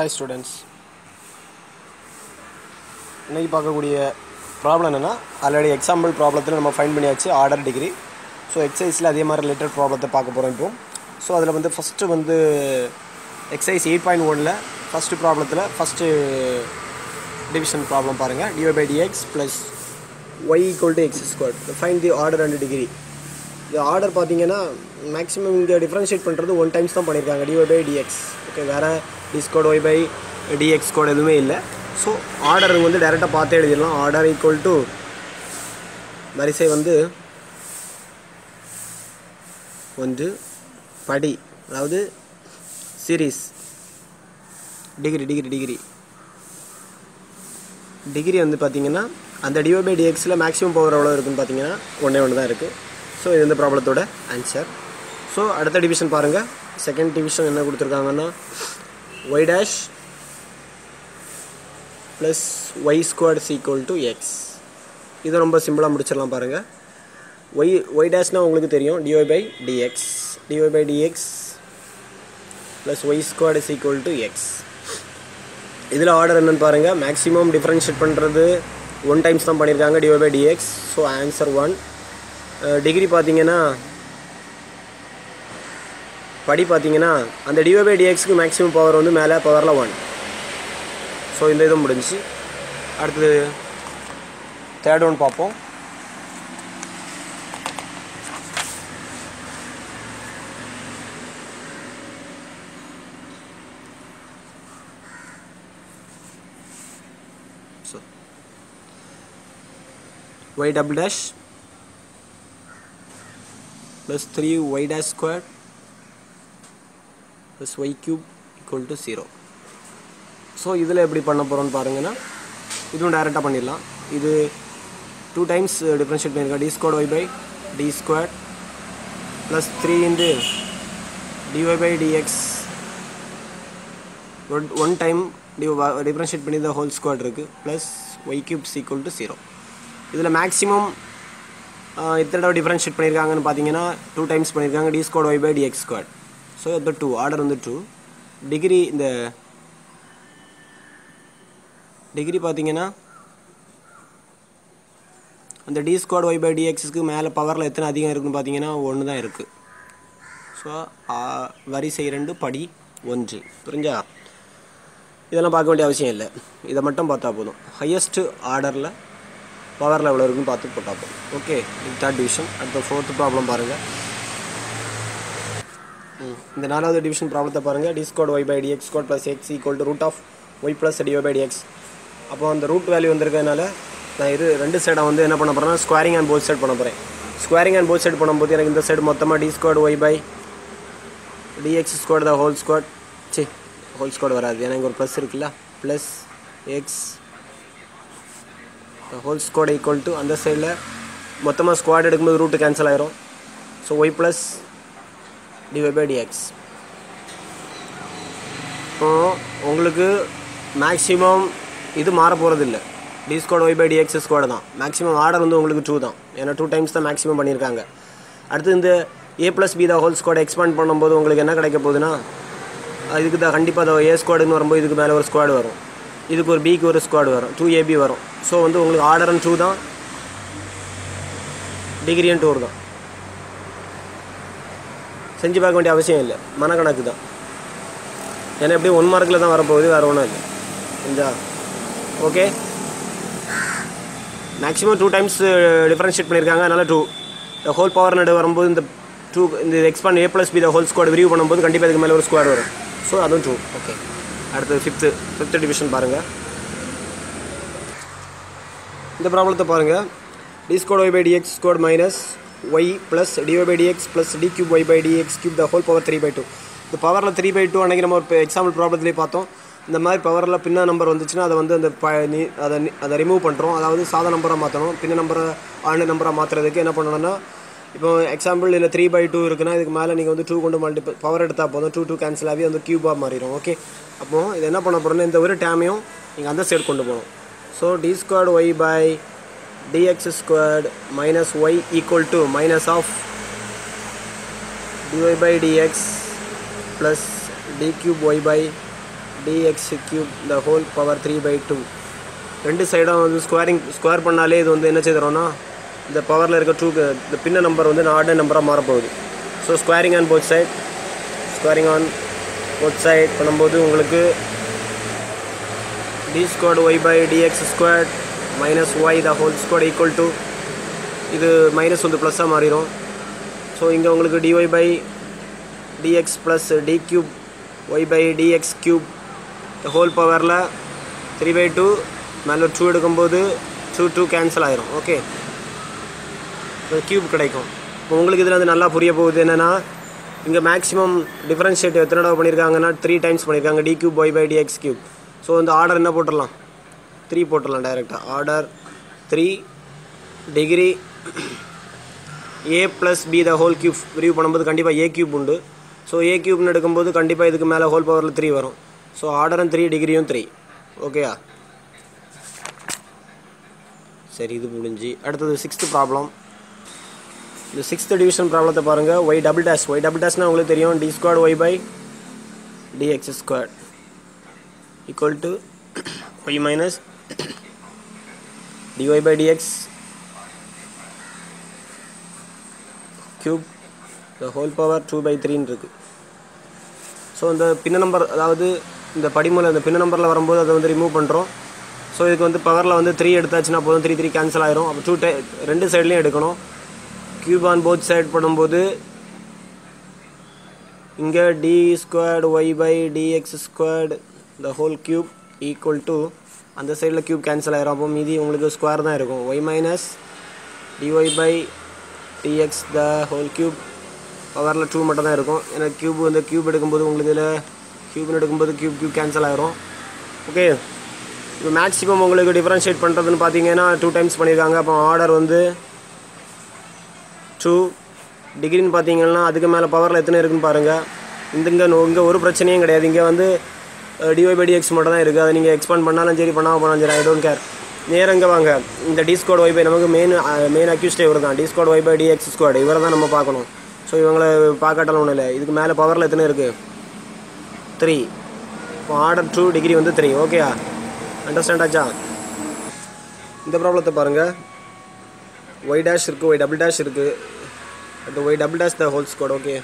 Hi students இன்றைக்கி பார்க்கக்கூடிய problem என்னென்னா ஆல்ரெடி எக்ஸாம்பிள் ப்ராப்ளத்தில் நம்ம ஃபைன் பண்ணியாச்சு ஆர்டர் டிகிரி ஸோ எக்ஸசைஸில் அதே மாதிரி ரிலேட்டட் ப்ராப்ளத்தை பார்க்க போகிறோம் இப்போ. ஸோ அதில் வந்து ஃபஸ்ட்டு வந்து எக்ஸசைஸ் எயிட் பாயிண்ட் ஒனில் ஃபஸ்ட்டு ப்ராப்ளத்தில் ஃபஸ்ட்டு டிவிஷன் ப்ராப்ளம் பாருங்கள் dy by dx plus y equal to x square find the order and degree இது ஆர்டர் பார்த்தீங்கன்னா மேக்ஸிமம் இங்கே டிஃப்ரென்ஷியேட் பண்ணுறது ஒன் டைம்ஸ் தான் பண்ணியிருக்காங்க டிஒய் பை டிஎக்ஸ் ஓகே வேறு d squared y by dx squared எதுவுமே இல்லை. ஸோ ஆர்டர் வந்து டேரெக்டாக பார்த்தே எழுதிடலாம். ஆர்டர் ஈக்குவல் டு வரிசை வந்து ஒன்று படி. அதாவது series degree degree degree degree வந்து பார்த்தீங்கன்னா அந்த டிஓ பை டிஎக்ஸில் மேக்ஸிமம் பவர் எவ்வளோ இருக்குதுன்னு பார்த்தீங்கன்னா ஒன்றே ஒன்று தான் இருக்குது ஸோ இது இந்த ப்ராப்ளத்தோட ஆன்சர் ஸோ அடுத்த டிவிஷன் பாருங்கள் செகண்ட் டிவிஷன் என்ன கொடுத்துருக்காங்கன்னா y dash plus y square equal to x இதை ரொம்ப சிம்பிளாக முடிச்சிடலாம் பாருங்கள் ஒய் ஒய் டேஷ்னால் உங்களுக்கு தெரியும். Dy by dx dy by dx plus y square is equal to x இதில் ஆர்டர் என்னென்னு பாருங்கள் மேக்ஸிமம் டிஃப்ரென்ஷியேட் பண்ணுறது ஒன் டைம்ஸ் தான் பண்ணியிருக்காங்க dy by dx so answer one degree பார்த்தீங்கன்னா படி பார்த்தீங்கன்னா அந்த டிஓ பை டிஎக்ஸ்க்கு மேக்ஸிமம் பவர் வந்து மேலே பவரில் ஒன் ஸோ இந்த இதுவும் முடிஞ்சு அடுத்தது தேர்ட் ஒன் பார்ப்போம். Y double dash plus 3 y dash square plus y cube equal to 0 so இதில் எப்படி பண்ண போகிறோம்னு பாருங்கன்னா இதுவும் டைரெக்டாக பண்ணிடலாம். இது டூ டைம்ஸ் டிஃப்ரென்ஷியேட் பண்ணியிருக்கேன் d square y by d square plus three into dy by dx one time d differentiate பண்ணி த ஹோல் ஸ்கொயர் இருக்குது plus y cubes equal to zero இதில் மேக்ஸிமம் எத்தனை தடவை டிஃப்ரென்ஷியேட் பண்ணியிருக்காங்கன்னு பார்த்தீங்கன்னா டூ டைம்ஸ் பண்ணியிருக்காங்க. D square y by dx square so இந்த two order வந்து டூ டிகிரி இந்த டிகிரி பார்த்தீங்கன்னா அந்த டி ஸ்குவாட் ஒய் பை டிஎக்ஸுக்கு மேலே பவரில் எத்தனை அதிகம் இருக்குன்னு பார்த்தீங்கன்னா ஒன்று தான் இருக்குது ஸோ வரிசை ரெண்டு படி ஒன்று. புரிஞ்சா? இதெல்லாம் பார்க்க வேண்டிய அவசியம் இல்லை. இதை மட்டும் பார்த்தா போதும். ஹையஸ்ட்டு ஆர்டரில் பவர் லெவல் இருக்குன்னு பார்த்து போட்டால் போதும். ஓகே தேர்ட் டிவிஷன் அடுத்த ஃபோர்த்து ப்ராப்ளம் பாருங்கள் இந்த நாலாவது டிவிஷன் ப்ராப்ளத்தை பாருங்கள் d squared y by dx squared plus x equal to root of y plus dy by dx அப்போ அந்த ரூட் வேல்யூ வந்திருக்கனால நான் இது ரெண்டு சைடை வந்து என்ன பண்ண போகிறேன்னா ஸ்கொயரிங் அண்ட் போத் சைட் பண்ண போகிறேன் ஸ்கொயரிங் அண்ட் போத் சைட் பண்ணும்போது எனக்கு இந்த சைடு மொத்தமாக d y by dx squared the whole squared C whole squared வராது. ஏன்னா இங்கே ஒரு ப்ளஸ் இருக்குல்ல. Plus x whole squared equal to அந்த சைடில் மொத்தமாக ஸ்குவாட் எடுக்கும்போது ரூட்டு கேன்சல் ஆயிரும். So y plus divide by dx இப்போ உங்களுக்கு மேக்ஸிமம் இது மாற போகிறதில்ல d squared y by dx squared தான். மேக்ஸிமம் ஆர்டர் வந்து உங்களுக்கு டூ தான். ஏன்னா டூ டைம்ஸ் தான் மேக்ஸிமம் பண்ணியிருக்காங்க. அடுத்து இந்த A plus B the whole squared expand பண்ணும்போது உங்களுக்கு என்ன கிடைக்க போகுதுன்னா இதுக்கு தான் கண்டிப்பாக ஏ ஸ்குவாடுன்னு வரும்போது இதுக்கு மேலே ஒரு ஸ்குவாடு வரும். இதுக்கு ஒரு பிக்கு ஒரு ஸ்குவாடு வரும். டூ ஏபி வரும். ஸோ வந்து உங்களுக்கு ஆர்டர் அண்ட் டூ தான். டிகிரி அண்ட் டூர் தான். செஞ்சு பார்க்க வேண்டிய அவசியம் இல்லை. மனக்கணக்கு தான். ஏன்னா எப்படியும் ஒன் மார்க்கில் தான் வரப்போகுது வேறு ஒன்றும் இல்லை. புரிஞ்சா okay maximum two times differentiate பண்ணியிருக்காங்க. அதனால் டூ இந்த ஹோல் பவர் நடு வரும்போது இந்த டூ இந்த expand A plus B the whole squared விரிவு பண்ணும்போது கண்டிப்பாக இதுக்கு மேலே ஒரு ஸ்குவாட் வரும். ஸோ அதுவும் டூ ஓகே அடுத்தது ஃபிஃப்த்து ஃபிஃப்த்து டிவிஷன் பாருங்கள் இந்த ப்ராப்ளத்தை பாருங்கள் d squared y by dx squared minus y plus dy by dx plus d cube y by dx cube the whole power three by two இந்த பவரில் three by two அன்றைக்கி நம்ம ஒரு example ப்ராப்ளத்துலேயே பார்த்தோம். இந்த மாதிரி பவரில் பின்ன நம்பர் வந்துச்சுன்னா அதை வந்து அந்த ப நீ அதை அதை ரிமூவ் பண்ணுறோம் அதாவது சாதா நம்பராக மாற்றணும் பின்ன நம்பரை ஆண்டு நம்பராக மாற்றுறதுக்கு என்ன பண்ணணும்னா இப்போ எக்ஸாம்பிள் இதில் த்ரீ பை டூ இருக்குன்னா இதுக்கு மேலே நீங்கள் வந்து டூ கொண்டு மல்டிபிள் பவர் எடுத்தால் போதும். டூ டூ கேன்சல் ஆகி அந்த க்யூபாக மாறிடும் ஓகே அப்போது இது என்ன பண்ண போகிறோன்னா இந்த ஒரு டேமையும் நீங்கள் அந்த சைடு கொண்டு போகணும். So d squared y by dx squared minus y equal to minus of dy by dx plus d cube y by dx cube the whole power three by two ரெண்டு சைடும் வந்து ஸ்கொயரிங் ஸ்கொயர் பண்ணாலே இது வந்து என்ன செய்கிறோன்னா இந்த பவரில் இருக்க டூ இந்த பின்ன நம்பர் வந்து ஆர்டர் நம்பராக மாறப்போகுது. So squaring on both side squaring on both side பண்ணும்போது உங்களுக்கு d squared y by dx squared minus y the whole square equal to இது மைனஸ் வந்து ப்ளஸ்ஸாக மாறிடும் ஸோ இங்கே உங்களுக்கு dy by dx plus d cube y by dx cube the whole பவரில் three by two மேலே டூ எடுக்கும்போது two two cancel ஆயிரும். ஓகே கியூப் கிடைக்கும். இப்போ உங்களுக்கு இதில் வந்து நல்லா புரிய போகுது என்னென்னா இங்கே மேக்ஸிமம் டிஃப்ரென்ஷியேட் எத்தனை தடவை பண்ணியிருக்காங்கன்னா த்ரீ டைம்ஸ் பண்ணியிருக்காங்க d cube y by dx cube so இந்த ஆர்டர் என்ன போட்டுடலாம்? த்ரீ போட்டுடலாம் டைரெக்டாக order three degree A plus B the whole cube விரிவு பண்ணும்போது கண்டிப்பாக ஏ கியூப் உண்டு. ஸோ ஏ கியூப்னு எடுக்கும்போது கண்டிப்பாக இதுக்கு மேலே ஹோல் பவரில் த்ரீ வரும். ஸோ ஆர்டரும் த்ரீ டிகிரியும் த்ரீ ஓகேயா சரி இது முடிஞ்சு. அடுத்தது சிக்ஸ்த்து ப்ராப்ளம் இந்த சிக்ஸ்த் டிவிஷன் ப்ராப்ளத்தை பாருங்கள் y double dash y double டேஷ்னால் உங்களுக்கு தெரியும். D square y by dx square equal to y minus dy by dx cube the whole power two by த்ரீன்னு இருக்குது ஸோ இந்த பின்ன நம்பர் அதாவது இந்த படிமூலை இந்த பின்ன நம்பரில் வரும்போது அதை வந்து ரிமூவ் பண்ணுறோம் ஸோ இதுக்கு வந்து பவரில் வந்து த்ரீ எடுத்தாச்சுன்னா போதும். த்ரீ த்ரீ கேன்சல் ஆயிரும். அப்போ டூ டை ரெண்டு சைட்லேயும் எடுக்கணும். கியூப் ஆன் போத் சைட் பண்ணும்போது இங்கே d squared y by dx squared the whole cube equal to அந்த சைடில் க்யூப் கேன்சல் ஆகிரும் அப்போ மீதி உங்களுக்கு ஸ்கொயர் தான் இருக்கும். Y minus dy by dx the whole cube பவரில் டூ மட்டும் தான் இருக்கும். ஏன்னா க்யூப் வந்து க்யூப் எடுக்கும்போது உங்களுக்கு இதில் க்யூப்னு எடுக்கும்போது க்யூப் க்யூப் கேன்சல் ஆகிரும் ஓகே இப்போ மேக்ஸிமம் உங்களுக்கு டிஃப்ரென்ஷியேட் பண்ணுறதுன்னு பார்த்தீங்கன்னா டூ டைம்ஸ் பண்ணியிருக்காங்க. அப்போ ஆர்டர் வந்து டூ டிகிரின்னு பார்த்தீங்கன்னா அதுக்கு மேலே பவரில் எத்தனை இருக்குன்னு பாருங்கள் இந்த இங்கே இங்கே ஒரு பிரச்சனையும் கிடையாது. இங்கே வந்து டிஒய் பை டிஎக்ஸ் மட்டும் தான் இருக்குது அதை நீங்கள் எக்ஸ்பேண்ட் பண்ணாலும் சரி பண்ணாமல் போனாலும் சரி ஐ டோன்ட் கேர் நேரம் இங்கே வாங்க. இந்த டிஸ்கோட் ஒய்பை நமக்கு மெயின் மெயின் அக்யூஸ்டே இவர் தான் டி ஒய்பை டிஎக்ஸ் ஸ்குவாட் இவரை தான் நம்ம பார்க்கணும். ஸோ இவங்களை பார்க்காட்டாலும் ஒன்றும் இல்லை. இதுக்கு மேலே பவரில் எத்தனை இருக்குது த்ரீ இப்போ ஆர்டர் டூ டிகிரி வந்து த்ரீ ஓகேயா அண்டர்ஸ்டாண்ட் ஆச்சா? இந்த ப்ராப்ளத்தை பாருங்கள் ஒய் டேஷ் இருக்குது ஒய் டபுள் டேஷ் இருக்குது at y double dash the whole squared okay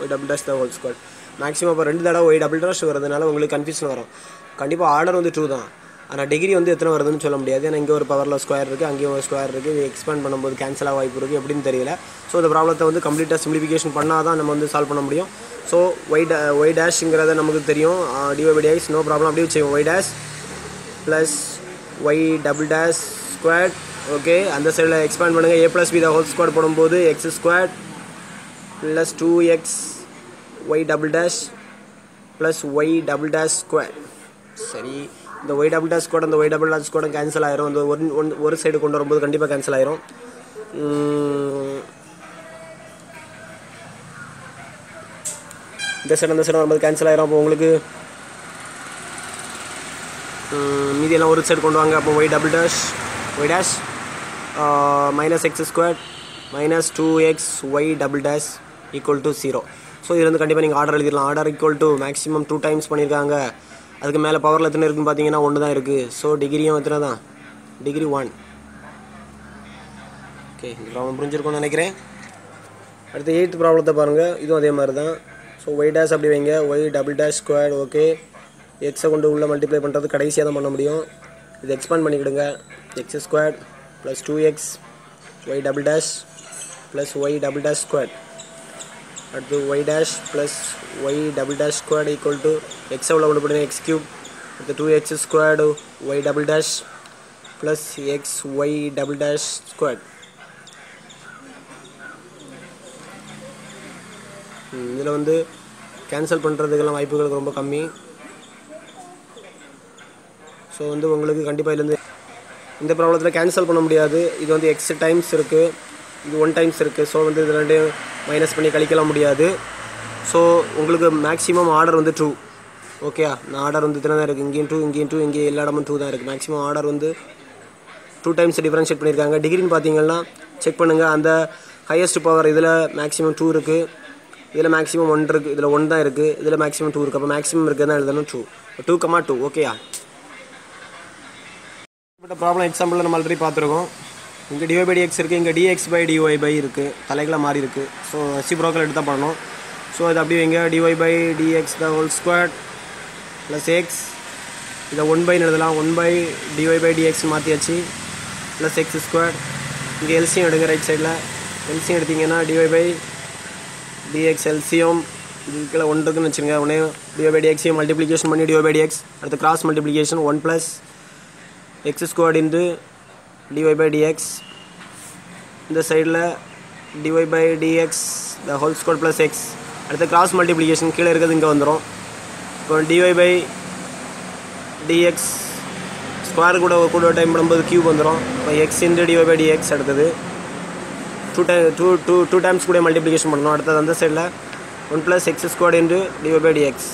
y double dash the whole squared maximum இப்போ ரெண்டு தடவை ஒய் டபுள் டேஷ் வரதுனால உங்களுக்கு கன்ஃபியூஷன் வரும். கண்டிப்பாக ஆர்டர் வந்து டூ தான். ஆனால் டிகிரி வந்து எத்தனை வருதுன்னு சொல்ல முடியாது. ஏன்னா இங்கே ஒரு பவரில் ஸ்கொயர் இருக்குது அங்கேயும் ஒரு ஸ்கொயர் இருக்குது இது எக்ஸ்பேண்ட் பண்ணும்போது கேன்சல் ஆக வாய்ப்பு இருக்குது எப்படின்னு தெரியல. ஸோ இந்த ப்ராப்ளத்தை வந்து கம்ப்ளீட்டாக சிம்பிளிஃபிகேஷன் பண்ணால் தான் நம்ம வந்து சால்வ் பண்ண முடியும். ஸோ ஒய் டே ஒய் டேஷுங்கிறத நமக்கு தெரியும். டிஒய் டேஷ் நோ ப்ராப்ளம் அப்படியே வச்சுக்கோங்க. Y dash plus y double dash square okay அந்த சைடில் எக்ஸ்பேண்ட் பண்ணுங்கள் a plus b the whole square போடும்போது x square plus two x y double dash plus y double dash square சரி இந்த y double dash கூட இந்த y double dash கூட cancel ஆயிரும். இந்த ஒரு ஒன்- ஒரு சைடு கொண்டு வரும்போது கண்டிப்பாக கேன்சல் ஆயிரும். இந்த சைடு அந்த சைடு வரும்போது கேன்சல் ஆயிரும். அப்போ உங்களுக்கு மீதி மீதியெல்லாம் ஒரு சைடு கொண்டு வாங்க. அப்போ y double dash y dash minus x square minus two x y double dash equal to zero so இது வந்து கண்டிப்பாக நீங்கள் ஆர்டர் எழுதிடலாம். Order equal to maximum two times பண்ணியிருக்காங்க அதுக்கு மேலே பவரில் எத்தனை இருக்குன்னு பார்த்தீங்கன்னா ஒன்று தான் இருக்குது ஸோ டிகிரியும் எத்தனை தான்? டிகிரி ஒன் ஓகே இந்த ப்ராப்ளம் புரிஞ்சிருக்கும்னு நினைக்கிறேன். அடுத்து எயித் ப்ராப்ளத்தை பாருங்கள் இதுவும் அதே மாதிரி தான் ஸோ ஒய் டேஷ் அப்படி வைங்க. Y double dash square okay எக்ஸை கொண்டு உள்ளே மல்டிப்ளை பண்ணுறது கடைசியாக தான் பண்ண முடியும். இது expand பண்ணிக்கிடுங்க. X square plus two x y double dash plus y double dash square அடுத்து y dash plus y double dash square equal to x எவ்வளோ கொண்டு போடுங்க எக்ஸ் கியூப் அடுத்து two x squared y double dash plus x y double dash square இதில் வந்து cancel பண்ணுறதுக்கெல்லாம் வாய்ப்புகள் ரொம்ப கம்மி. ஸோ வந்து உங்களுக்கு கண்டிப்பாக இதுலேருந்து இந்த ப்ராப்ளத்தில் கேன்சல் பண்ண முடியாது. இது வந்து எக்ஸ் டைம்ஸ் இருக்குது இது ஒன் டைம்ஸ் இருக்குது ஸோ வந்து இது ரெண்டையும் மைனஸ் பண்ணி கழிக்கலாம் முடியாது. ஸோ உங்களுக்கு மேக்ஸிமம் ஆர்டர் வந்து டூ ஓகேயா நான் ஆர்டர் வந்து இத்தனை தான் இருக்குது இங்கேயும் டூ இங்கேயும் டூ இங்கேயும் எல்லா இடமும் டூ தான் இருக்குது மேக்ஸிமம் ஆர்டர் வந்து டூ டைம்ஸ் டிஃப்ரென்ஷியேட் பண்ணியிருக்காங்க. டிகிரின்னு பார்த்தீங்கன்னா செக் பண்ணுங்கள் அந்த ஹையஸ்ட் பவர் இதில் மேக்ஸிமம் டூ இருக்குது இதில் மேக்ஸிமம் ஒன் இருக்குது இதில் ஒன் தான் இருக்குது இதில் மேக்ஸிமம் டூ இருக்குது அப்போ மேக்ஸிமம் இருக்குது தான் எழுதணும் டூ டூ கமா டூ ஓகேயா ப்ராப்ளம் எக்ஸாம்பிளில் நம்ம ஆல்ரெடி பார்த்துருக்கோம். இங்கே டிஒய் பை டிஎக்ஸ் இருக்குது இங்கே டிஎக்ஸ் பை டிஒய் பை இருக்குது தலைகளை மாறி இருக்குது ஸோ ரெசிப்ரோக்கல் எடுத்து தான் பண்ணணும். ஸோ இது அப்படியே வைங்க dy by dx the whole square plus x இதை ஒன் பைன்னு எழுதலாம். One by dy by dx மாற்றியாச்சு ப்ளஸ் எக்ஸ் ஸ்கொயர் இங்கே எல்சியம் எடுங்க ரைட் சைடில் எல்சியம் எடுத்தீங்கன்னா டிஒய் பை டிஎக்ஸ் எல்சியம் இது கீழே ஒன் இருக்குன்னு வச்சுருங்க உடனே டிஒய் பை டிஎக்ஸையும் மல்டிப்ளிகேஷன் பண்ணி டிஒய் பை டிஎக்ஸ் அடுத்து cross multiplication one plus x squared into dy by dx இந்த சைடில் dy by dx the whole square plus x அடுத்து கிராஸ் மல்டிப்ளிகேஷன் கீழே இருக்கிறது இங்கே வந்துடும் இப்போ டிஒய் பை டிஎக்ஸ் ஸ்கொயர் கூட கூட டைம் பண்ணும்போது கியூப் வந்துடும் இப்போ x into dy by dx அடுத்தது. Two tie two two two times கூட மல்டிப்ளிகேஷன் பண்ணணும். அடுத்தது அந்த சைடில் one plus x square into dy by dx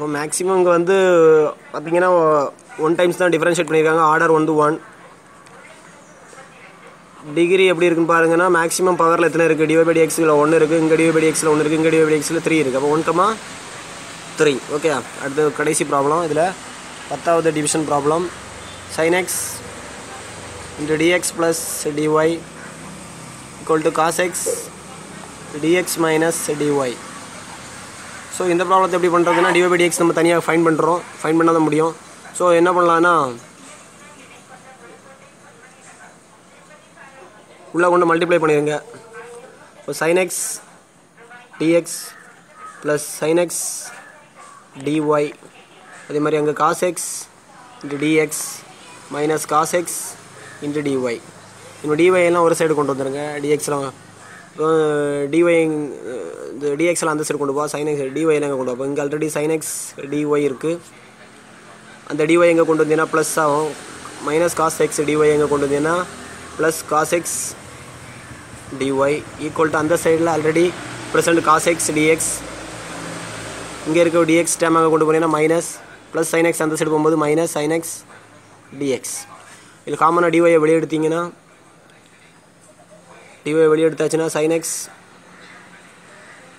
இப்போ மேக்ஸிமம் இங்கே வந்து பார்த்தீங்கன்னா ஒன் டைம்ஸ் தான் டிஃப்ரென்ஷியேட் பண்ணியிருக்காங்க ஆர்டர் வந்து ஒன் டிகிரி எப்படி இருக்குன்னு பாருங்கன்னா மேக்ஸிமம் பவரில் எத்தனை இருக்குது டிவை பை எக்ஸில் ஒன்று இருக்குது இங்கே டிவை பை எக்ஸில் ஒன்று இருக்குது இங்கே டிவை பை எக்ஸில் த்ரீ இருக்குது அப்போ ஒன் கமா த்ரீ ஓகே அடுத்து கடைசி ப்ராப்ளம் இதில் பத்தாவது division problem sine x x dx plus dy equal to to cos x dx minus so இந்த ப்ராப்ளத்தை எப்படி பண்ணுறதுன்னா டிவை பை டிஎக்ஸ் நம்ம தனியாக ஃபைன் பண்ணுறோம் ஃபைன் பண்ணால் தான் முடியும். ஸோ என்ன பண்ணலான்னா உள்ளே கொண்டு மல்டிப்ளை பண்ணிடுங்க இப்போ sine x dx plus sine x dy அதே மாதிரி அங்கே cos x dx minus cos x into dy இன்னும் டிஒய் எல்லாம் ஒரு சைடு கொண்டு வந்துடுங்க டிஎக்ஸ்லாம் டிஒய் இந்த டிஎக்ஸ்லாம் அந்த சைடு கொண்டு போவா சைன் எக்ஸ் எங்கே கொண்டு போவோம் இங்கே ஆல்ரெடி சைன் எக்ஸ் டிஒய் இருக்குது அந்த டிஒய் எங்கே கொண்டு வந்தீங்கன்னா ப்ளஸ் ஆகும். மைனஸ் காஸ் எக்ஸ் டிஒய் எங்கே கொண்டு வந்தீங்கன்னா plus cos x dy equal to அந்த சைடில் already present cos x dx இங்கே இருக்க டிஎக்ஸ் டேம் அங்கே கொண்டு போனீங்கன்னா மைனஸ் ப்ளஸ் சைன் எக்ஸ் அந்த சைடு போகும்போது மைனஸ் சைன் எக்ஸ் டிஎக்ஸ் இதில் காமனாக டிஒயை வெளியே எடுத்தீங்கன்னா டிவை வெளியே எடுத்தாச்சுன்னா sine x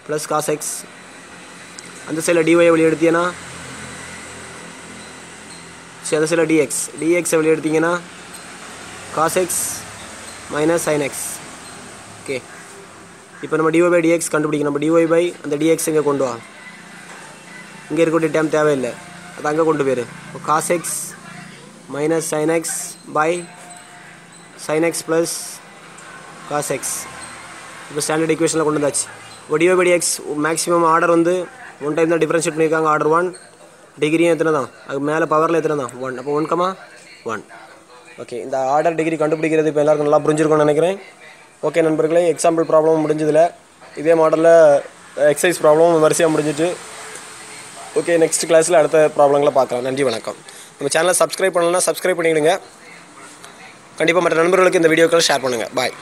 plus cos x அந்த சைடில் டிஒயை வெளியே எடுத்தீங்கன்னா சரி அந்த சைடில் டிஎக்ஸ் டிஎக்ஸை வெளியே எடுத்தீங்கன்னா cos x minus sine x okay இப்போ நம்ம டிஒய் பை டிஎக்ஸ் கண்டுபிடிக்கணும். நம்ம டிஒய் பை அந்த டிஎக்ஸ் இங்கே கொண்டு வா? இங்கே இருக்கக்கூடிய டைம் தேவையில்லை. அது அங்கே கொண்டு போயிரு. Cos x minus sine x by sine x plus cos x இப்போ ஸ்டாண்டர்ட் ஈக்குவேஷனில் கொண்டு வந்தாச்சு இப்போ படி எக்ஸ் மேக்ஸிமம் ஆர்டர் வந்து ஒன் டைம் தான் டிஃப்ரென்ஷியேட் பண்ணியிருக்காங்க ஆர்டர் ஒன் டிகிரியும் எத்தனை தான் அது மேலே பவரில் எத்தனை தான் ஒன் அப்போ ஒன் கமா ஒன் ஓகே இந்த ஆர்டர் டிகிரி கண்டுபிடிக்கிறது இப்போ எல்லாருக்கும் நல்லா புரிஞ்சிருக்கும்னு நினைக்கிறேன். ஓகே நண்பர்களே எக்ஸாம்பிள் ப்ராப்ளம் முடிஞ்சதில். இதே மாடலில் எக்ஸசைஸ் ப்ராப்ளம் வரிசையாக முடிஞ்சிட்டு. ஓகே நெக்ஸ்ட் கிளாஸில் அடுத்த ப்ராப்ளங்களை பார்க்கலாம். நன்றி வணக்கம். நம்ம சேனலை சப்ஸ்கிரைப் பண்ணலன்னா சப்ஸ்கிரைப் பண்ணிவிடுங்க கண்டிப்பாக மற்ற நண்பர்களுக்கு இந்த வீடியோக்களை ஷேர் பண்ணுங்கள் பாய்